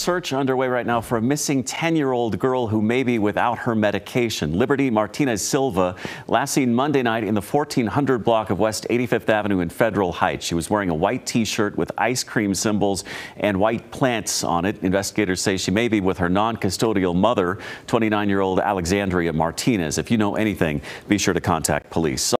Search underway right now for a missing 10-year-old girl who may be without her medication. Liberty Martinez Silva, last seen Monday night in the 1400 block of West 85th Avenue in Federal Heights. She was wearing a white T-shirt with ice cream symbols and white plants on it. Investigators say she may be with her non-custodial mother, 29-year-old Alexandria Martinez. If you know anything, be sure to contact police.